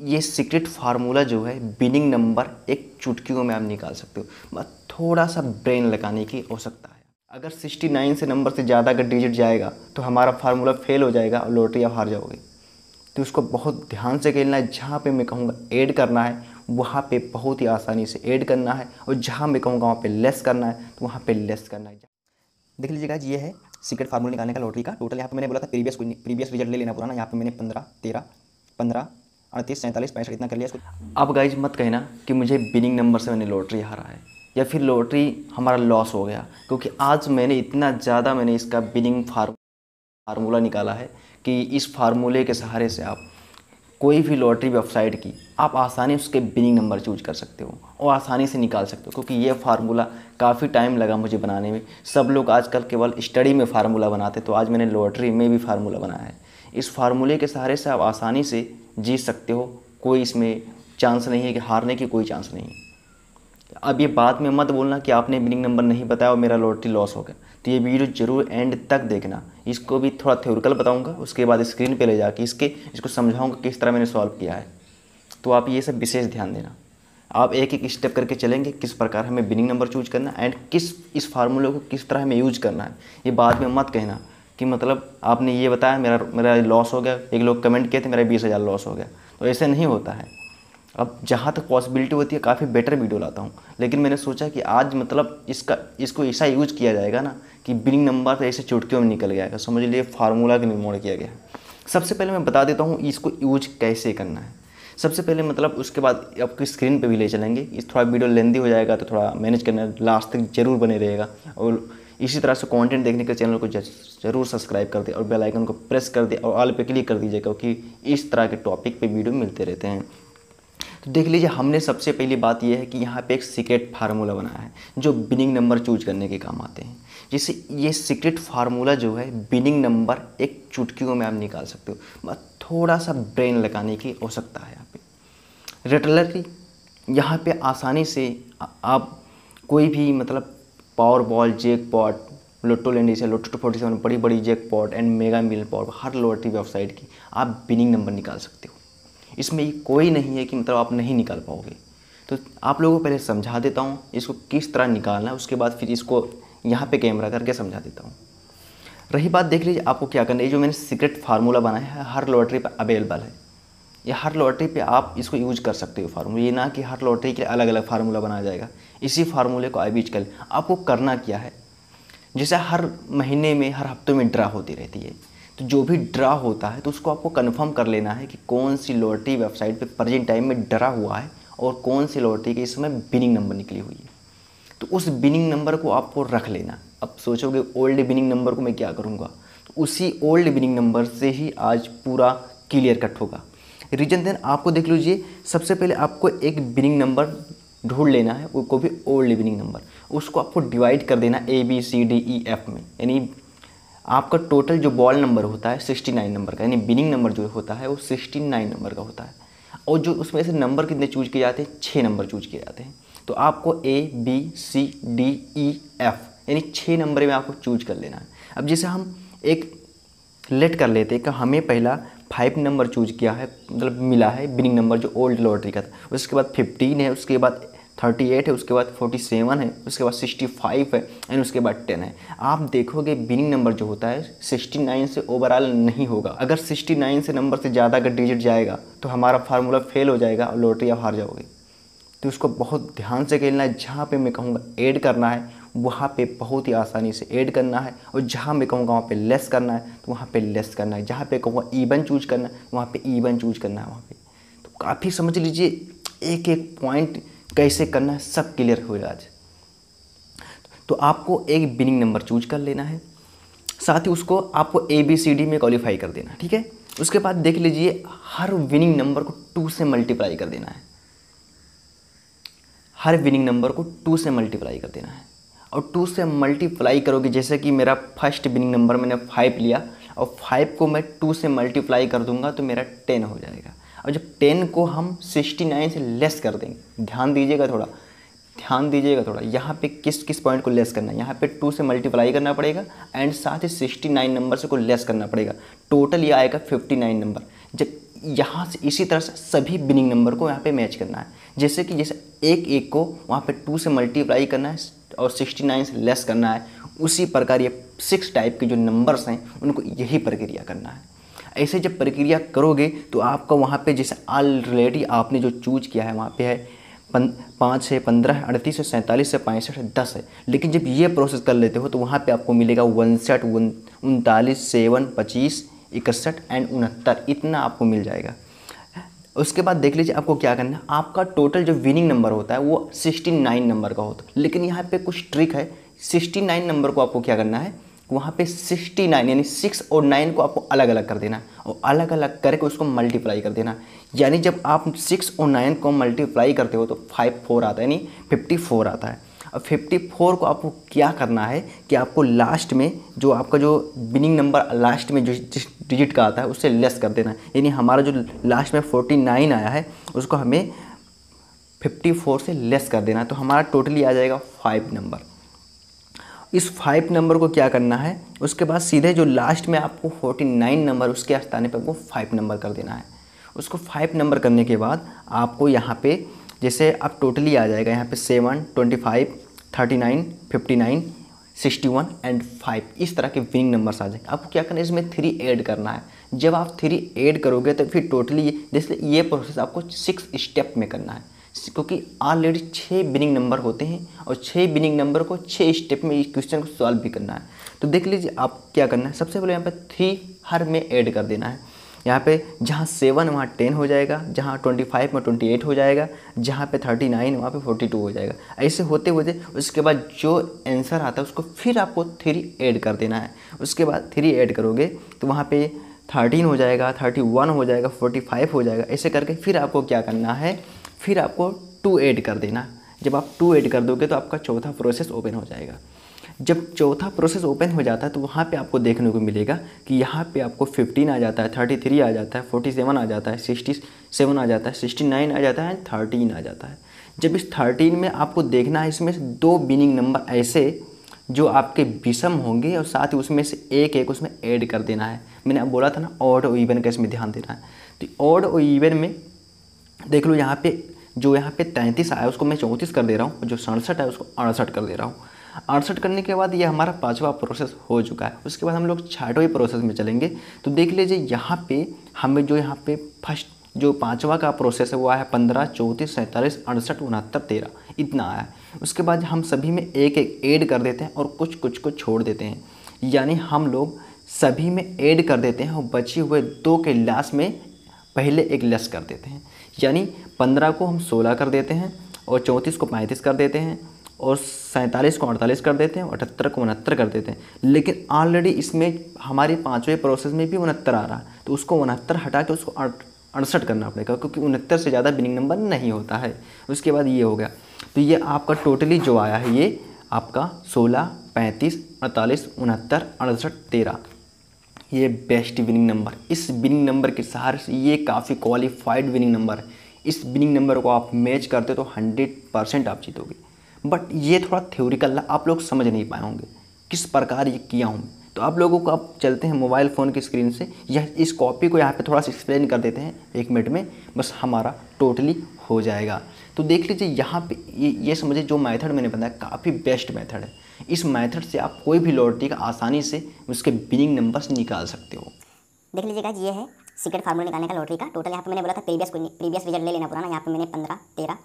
ये secret formula जो है बिनिंग नंबर एक चुटकियों में आप निकाल सकते हो। बस थोड़ा सा ब्रेन लगाने की आवश्यकता है। अगर 69 से नंबर से ज़्यादा अगर डिजिट जाएगा तो हमारा फार्मूला फेल हो जाएगा और लॉटरी आप हार जाओगे। तो उसको बहुत ध्यान से खेलना है। जहाँ पे मैं कहूँगा ऐड करना है, वहाँ पे बहुत ही आसानी से ऐड करना है और जहाँ मैं कहूँगा वहाँ पे लेस करना है तो वहाँ पे लेस करना है। देख लीजिएगा, ये है सीक्रेट फार्मूला निकालने का लॉटरी का। टोटल यहाँ पे मैंने बोला था प्रीवियस प्रीवियस रिज़ल्ट ले लेना पुराना। यहाँ पे मैंने पंद्रह, तेरह, पंद्रह अड़तीस, सैंतालीस, पैंसठ इतना कर लिया अब गाइज़ मत कहना कि मुझे बिनिंग नंबर से मैंने लॉटरी हारा है, या फिर लॉटरी हमारा लॉस हो गया, क्योंकि आज मैंने इतना ज़्यादा मैंने इसका बिनिंग फार्म फार्मूला निकाला है कि इस फार्मूले के सहारे से आप कोई भी लॉटरी वेबसाइट की, आप आसानी उसके बिनिंग नंबर चूज़ कर सकते हो, और आसानी से निकाल सकते हो, क्योंकि ये फार्मूला काफ़ी टाइम लगा मुझे बनाने में। सब लोग आजकल केवल स्टडी में फार्मूला बनाते तो आज मैंने लॉटरी में भी फार्मूला बनाया है। इस फार्मूले के सहारे से आप आसानी से जीत सकते हो। कोई इसमें चांस नहीं है कि हारने की कोई चांस नहीं है। अब ये बात में मत बोलना कि आपने बिनिंग नंबर नहीं बताया और मेरा लॉटरी लॉस हो गया। तो ये वीडियो ज़रूर एंड तक देखना। इसको भी थोड़ा थ्योरिकल बताऊँगा, उसके बाद स्क्रीन पे ले जाके इसके, इसको समझाऊँगा किस तरह मैंने सॉल्व किया है। तो आप ये सब विशेष ध्यान देना। आप एक एक स्टेप करके चलेंगे, किस प्रकार हमें बिनिंग नंबर चूज़ करना एंड किस, इस फार्मूले को किस तरह हमें यूज़ करना है। ये बाद में मत कहना। कि मतलब आपने ये बताया, मेरा मेरा लॉस हो गया, एक लोग कमेंट किए थे, मेरा बीस हज़ार लॉस हो गया। तो ऐसे नहीं होता है। अब जहाँ तक पॉसिबिलिटी होती है, काफ़ी बेटर वीडियो लाता हूँ। लेकिन मैंने सोचा कि आज मतलब इसका, इसको ऐसा यूज़ किया जाएगा ना, कि बिनिंग नंबर तो ऐसे चुटकियों में निकल जाएगा समझ लीजिए फार्मूला का निर्माण किया गया सबसे पहले मैं बता देता हूँ, इसको यूज़ कैसे करना है। सबसे पहले मतलब उसके बाद आपकी स्क्रीन पे भी ले चलेंगे। इस थोड़ा वीडियो लेंदी हो जाएगा तो थोड़ा मैनेज करना लास्ट तक ज़रूर बने रहेगा। और इसी तरह से कंटेंट देखने के चैनल को ज़रूर सब्सक्राइब कर दे और बेल आइकन को प्रेस कर दे और ऑल पे क्लिक कर दीजिए, क्योंकि इस तरह के टॉपिक पे वीडियो मिलते रहते हैं। तो देख लीजिए, हमने सबसे पहली बात यह है कि यहाँ पे एक सीक्रेट फार्मूला बनाया है, जो बिनिंग नंबर चूज़ करने के काम आते हैं। जिससे ये सीक्रेट फार्मूला जो है बिनिंग नंबर एक चुटकियों में आप निकाल सकते हो। बस थोड़ा सा ब्रेन लगाने की आवश्यकता है यहाँ पे। रेटलर की, यहाँ पे आसानी से आप कोई भी मतलब पावर बॉल जेक पॉट लोटो लैंड से लोटो टू फोर्टी सेवन बड़ी बड़ी jackpot and Mega mil pot her lottery website की आप बिनिंग नंबर निकाल सकते हो। इसमें कोई नहीं है कि मतलब आप नहीं निकाल पाओगे। तो आप लोगों को पहले समझा देता हूँ, इसको किस तरह निकालना है, उसके बाद फिर इसको यहाँ पे कैमरा करके समझा देता हूँ। रही बात देख लीजिए, आपको क्या करना है जो मैंने सीक्रेट फार्मूला बनाया है, हर लॉटरी पर अवेलेबल है। या हर लॉटरी पे आप इसको यूज़ कर सकते हो फार्मूला ये ना कि हर लॉटरी के अलग अलग फार्मूला बनाया जाएगा। इसी फार्मूले को आप यूज़ कर आपको करना क्या है जैसे हर महीने में, हर हफ्तों में ड्रा होती रहती है। तो जो भी ड्रा होता है तो उसको आपको कन्फर्म कर लेना है कि कौन सी लॉटरी वेबसाइट पे प्रेजेंट टाइम में ड्रा हुआ है और कौन सी लॉटरी के इस समय बिनिंग नंबर निकली हुई है। तो उस बिनिंग नंबर को आपको रख लेना। अब सोचोगे ओल्ड बिनिंग नंबर को मैं क्या करूँगा? तो उसी ओल्ड बिनिंग नंबर से ही आज पूरा क्लियर कट होगा। रीजन देन आपको देख लीजिए, सबसे पहले आपको एक बिनिंग नंबर ढूंढ लेना है, वो को भी ओल्ड बिनिंग नंबर उसको आपको डिवाइड कर देना A B C D E F में। यानी आपका टोटल जो बॉल नंबर होता है सिक्सटी नाइन नंबर का। यानी बिनिंग नंबर जो होता है, वो सिक्सटी नाइन नंबर का होता है। और जो उसमें से नंबर कितने चूज़ किए जाते हैं? छः नंबर चूज़ किए जाते हैं। तो आपको A B C D E F यानी छः नंबर में आपको चूज़ कर लेना है। अब जैसे हम एक लेट कर लेते हैं कि हमें पहला फाइव नंबर चूज़ किया है मतलब मिला है बिनिंग नंबर जो ओल्ड लॉटरी का था। उसके बाद फिफ्टीन है, उसके बाद थर्टी एट है, उसके बाद फोर्टी सेवन है, उसके बाद सिक्सटी फाइव है एंड उसके बाद टेन है। आप देखोगे बिनिंग नंबर जो होता है, सिक्सटी नाइन से ओवरऑल नहीं होगा। अगर सिक्सटी नाइन से नंबर से ज़्यादा अगर डिजिट जाएगा तो हमारा फार्मूला फेल हो जाएगा और लॉटरी आप हार जाओगे। तो उसको बहुत ध्यान से खेलना है। जहाँ पे मैं कहूँगा ऐड करना है, वहाँ पे बहुत ही आसानी से ऐड करना है, और जहाँ मैं कहूँगा वहाँ पे लेस करना है तो वहाँ पे लेस करना है। जहाँ पे कहूँगा ईवन चूज़ करना है, वहाँ पे ईवन चूज़ करना है वहाँ पे। तो काफ़ी समझ लीजिए एक एक पॉइंट कैसे करना है, सब क्लियर हो आज। तो आपको एक बिनिंग नंबर चूज़ कर लेना है, साथ ही उसको आपको ए बी सी डी में क्वालिफाई कर देना ठीक है? उसके बाद देख लीजिए, हर विनिंग नंबर को टू से मल्टीप्लाई कर देना है। हर विनिंग नंबर को टू से मल्टीप्लाई कर देना है। और टू से मल्टीप्लाई करोगे, जैसे कि मेरा फ़र्स्ट विनिंग नंबर मैंने फाइव लिया, और फाइव को मैं टू से मल्टीप्लाई कर दूँगा तो मेरा टेन हो जाएगा। और जब टेन को हम सिक्सटी नाइन से लेस कर देंगे, ध्यान दीजिएगा थोड़ा, ध्यान दीजिएगा थोड़ा, यहाँ पे किस किस पॉइंट को लेस करना है? यहाँ पे टू से मल्टीप्लाई करना पड़ेगा एंड साथ ही सिक्सटी नाइन नंबर से को लेस करना पड़ेगा। टोटल ये आएगा फिफ्टी नाइन नंबर जब यहाँ से इसी तरह से सभी बिनिंग नंबर को यहाँ पे मैच करना है। जैसे कि जैसे एक एक को वहाँ पे टू से मल्टीप्लाई करना है और सिक्सटी नाइन से लेस करना है, उसी प्रकार ये सिक्स टाइप के जो नंबर्स हैं, उनको यही प्रक्रिया करना है। ऐसे जब प्रक्रिया करोगे तो आपका वहाँ पे जैसे ऑलरेडी आपने जो चूज़ किया है वहाँ पे है पन, पाँच है पंद्रह अड़तीस है सैंतालीस है पैंसठ है दस है। लेकिन जब ये प्रोसेस कर लेते हो तो वहाँ पे आपको मिलेगा उनसठ उनतालीस सेवन पच्चीस इकसठ एंड उनहत्तर। इतना आपको मिल जाएगा। उसके बाद देख लीजिए आपको क्या करना है। आपका टोटल जो विनिंग नंबर होता है वो सिक्सटी नाइन नंबर का होता है। लेकिन यहाँ पे कुछ ट्रिक है। सिक्सटी नाइन नंबर को आपको क्या करना है? वहाँ पे सिक्सटी नाइन, यानी सिक्स और नाइन को आपको अलग अलग कर देना और अलग अलग करके उसको मल्टीप्लाई कर देना। यानी जब आप सिक्स और नाइन को मल्टीप्लाई करते हो तो फाइव फोर आता है, यानी फिफ्टी फोर आता है। अब फिफ्टी फोर को आपको क्या करना है कि आपको लास्ट में जो आपका जो बिनिंग नंबर लास्ट में जो जिस डिजिट का आता है, उससे लेस कर देना। यानी हमारा जो लास्ट में फोर्टी नाइन आया है, उसको हमें फिफ्टी फोर से लेस कर देना तो हमारा टोटली आ जाएगा फाइव नंबर इस फाइव नंबर को क्या करना है? उसके बाद सीधे जो लास्ट में आपको फोर्टी नाइन नंबर उसके स्थान पर आपको फाइव नंबर कर देना है। उसको फाइव नंबर करने के बाद आपको यहाँ पे जैसे आप टोटली आ जाएगा, यहाँ पे seven twenty five thirty nine fifty nine sixty one and five इस तरह के विनिंग नंबर्स आ जाएँगे। आपको क्या करना है? इसमें थ्री ऐड करना है। जब आप थ्री ऐड करोगे तो फिर टोटली जैसे ये प्रोसेस आपको सिक्स स्टेप में करना है। क्योंकि ऑलरेडी छः बिनिंग नंबर होते हैं और छः बिनिंग नंबर को छः स्टेप में इस क्वेश्चन को सॉल्व भी करना है। तो देख लीजिए आप क्या करना है। सबसे पहले यहाँ पर थ्री हर में ऐड कर देना है। यहाँ पे जहाँ सेवन वहाँ टेन हो जाएगा, जहाँ ट्वेंटी फाइव में ट्वेंटी एट हो जाएगा, जहाँ पे थर्टी नाइन वहाँ पे फोर्टी टू हो जाएगा। ऐसे होते होते उसके बाद जो आंसर आता है उसको फिर आपको थ्री ऐड कर देना है। उसके बाद थ्री ऐड करोगे तो वहाँ पे थर्टीन हो जाएगा थर्टी वन हो जाएगा फोर्टी फाइव हो जाएगा। ऐसे करके फिर आपको क्या करना है? फिर आपको टू ऐड कर देना। जब आप टू ऐड कर दोगे तो आपका चौथा प्रोसेस ओपन हो जाएगा। जब चौथा प्रोसेस ओपन हो जाता है तो वहाँ पे आपको देखने को मिलेगा कि यहाँ पे आपको 15 आ जाता है 33 आ जाता है 47 आ जाता है 67 आ जाता है 69 आ जाता है, एंड 13 आ जाता है। जब इस 13 में आपको देखना है, इसमें से दो बिनिंग नंबर ऐसे जो आपके विषम होंगे और साथ ही उसमें से एक एक उसमें ऐड कर देना है। मैंने अब बोला था ना ऑड और इवन का इसमें ध्यान देना है। तो ऑड और इवन में देख लो यहाँ पे, जो यहाँ पे तैंतीस आया, उसको मैं चौंतीस कर दे रहा हूँ जो सड़सठ है उसको अड़सठ कर दे रहा हूँ। अड़सठ करने के बाद ये हमारा पाँचवा प्रोसेस हो चुका है। उसके बाद हम लोग छठवें प्रोसेस में चलेंगे। तो देख लीजिए, यहाँ पे हमें जो यहाँ पे फ़र्स्ट, जो पाँचवा का प्रोसेस है, वो आया पंद्रह, चौंतीस, सैंतालीस, अड़सठ, उनहत्तर, तेरह। इतना आया। उसके बाद हम सभी में एक एक ऐड कर देते हैं और कुछ कुछ को छोड़ देते हैं। यानी हम लोग सभी में ऐड कर देते हैं और बचे हुए दो के लास्ट में पहले एक लेस कर देते हैं। यानी पंद्रह को हम सोलह कर देते हैं और चौंतीस को पैंतीस कर देते हैं और सैंतालीस को अड़तालीस कर देते हैं अठहत्तर को उनहत्तर कर देते हैं। लेकिन ऑलरेडी इसमें हमारी पाँचवें प्रोसेस में भी उनहत्तर आ रहा है। तो उसको उनहत्तर हटा के उसको अड़सठ करना पड़ेगा, क्योंकि उनहत्तर से ज़्यादा बिनिंग नंबर नहीं होता है। उसके बाद ये हो गया। तो ये आपका टोटली जो आया है, ये आपका सोलह, पैंतीस, अड़तालीस, उनहत्तर, अड़सठ, तेरह। ये बेस्ट विनिंग नंबर इस विनिंग नंबर के सहारे से ये काफ़ी क्वालिफाइड विनिंग नंबर है। इस विनिंग नंबर को आप मैच करते तो हंड्रेड परसेंट आप जीतोगे। बट ये थोड़ा थ्योरिकल आप लोग समझ नहीं पाए होंगे किस प्रकार ये किया हूँ तो आप लोगों को आप चलते हैं मोबाइल फ़ोन की स्क्रीन से। या इस कॉपी को यहाँ पे थोड़ा सा एक्सप्लेन कर देते हैं एक मिनट में। बस हमारा टोटली हो जाएगा। तो देख लीजिए, यहाँ पे ये ये समझिए जो मेथड मैंने बताया काफ़ी बेस्ट मेथड है। इस मेथड से आप कोई भी लॉटरी का आसानी से उसके बिनिंग नंबर्स निकाल सकते हो। देख लीजिएगा ये है सीक्रेट फार्मूला निकालने का लॉटरी का। टोटल यहाँ पे मैंने बोला था प्रीवियस प्रीवियस रिज़ल्ट ले लेना पुराना। यहाँ पे मैंने पंद्रह, तेरह,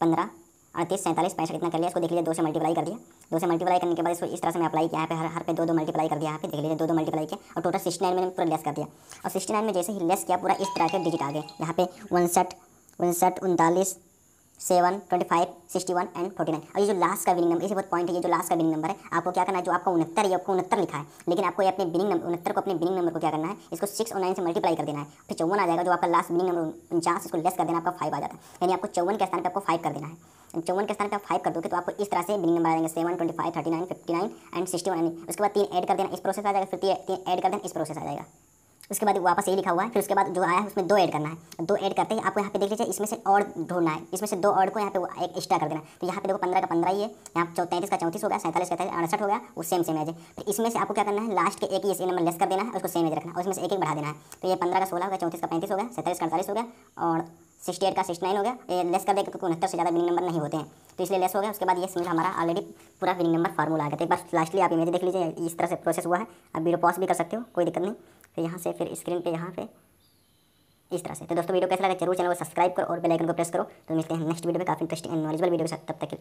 पंद्रह, अड़तीस, सैंतालीस, पैंसठ कितना कर लिया। इसको देख लीजिए, दो से मल्टीप्लाई कर दिया। दो से मल्टीप्लाई करने के बाद इसको इस तरह से मैं अप्लाई किया। पे हर हर पे दो दो मल्टीप्लाई कर दिया। यहाँ पे देख लीजिए, दो दो मल्टीप्लाई किया। और टोटल सिक्सटी नाइन मैंने पूरा लेस कर दिया। और सिक्सटी नाइन में जैसे ही लेस किया, पूरा इस तरह के डिजिट आ गए। यहाँ पे उनसठ उनसठ, उनतालीस seven, twenty five, sixty one and forty nine. और ये जो लास्ट का बिनिंग नंबर इसी बहुत पॉइंट है, ये जो लास्ट का बिनिंग नंबर है, आपको क्या करना है, जो आपका उनहत्तर है आपको उनहत्तर लिखा है। लेकिन आपको अपने बिनिंग नंबर उनहत्तर को अपने बिनिंग नंबर को क्या करना है, इसको सिक्स और नाइन से मल्टीप्लाई कर देना है। फिर चौवन आ जाएगा, जो आपका लास्ट बिनिंग नंबर उनचास इसको लेस कर देना, आपका फाइव आ जाता है। यानी आपको चौवन के स्थान पर आपको फाइव कर देना है। चौवन के स्थान पर फाइव कर दोगे तो आपको इस तरह से बिनिंग नंबर आ जाएँगे seven twenty five thirty nine fifty nine and sixty one उसके बाद तीन ऐड कर देना, इस प्रोसेस आ जाएगा, फिर तीन ऐड कर देना, इस प्रोसेस आ जाएगा। उसके बाद वापस यही लिखा हुआ है, फिर उसके बाद जो आया है उसमें दो ऐड करना है। दो ऐड करते ही आपको यहाँ पे देख लीजिए, इसमें से और ढूंढना है। इसमें से दो और को यहाँ पे एक एक्स्ट्रा कर देना है। तो यहाँ पे देखो पंद्रह का पंद्रह ही है, यहाँ तैंतीस का चौंतीस हो गया, सैंतालीस का अड़सठ हो गया, वो सेम सेम एज है। फिर इसमें से आपको क्या करना है लास्ट के एक ही नंबर लेस कर देना है, उसको सेम एज रखना है उसमें से एक एक बढ़ा देना है। तो ये पंद्रह का सोलह हो गया, चौंतीस का पैंतीस हो गया, सैंतालीस का अड़तालीस हो गया, और सिक्सटी एट का सिक्सटी नाइन हो गया। ये लेस कर देगा क्योंकि उनहत्तर से ज़्यादा विनिंग नंबर नहीं होते हैं। तो इसलिए लेस हो गया, उसके बाद ये सिंगल हमारा ऑलरेडी पूरा विनिंग नंबर फार्मूला आ गया। तो एक बार लास्टली आप इमेज देख लीजिए, इस तरह से प्रोसेस हुआ है। आप वीडियो पॉज भी कर सकते हो, कोई दिक्कत नहीं। फिर यहाँ से, फिर स्क्रीन पे यहाँ पे। इस तरह से। तो दोस्तों, वीडियो कैसा लगा? ज़रूर चैनल को सब्सक्राइब करो और बेल आइकन को प्रेस करो। तो मिलते हैं नेक्स्ट वीडियो में। काफ़ी इंटरेस्टिंग एंड नॉलेजेबल वीडियो के साथ। तब तक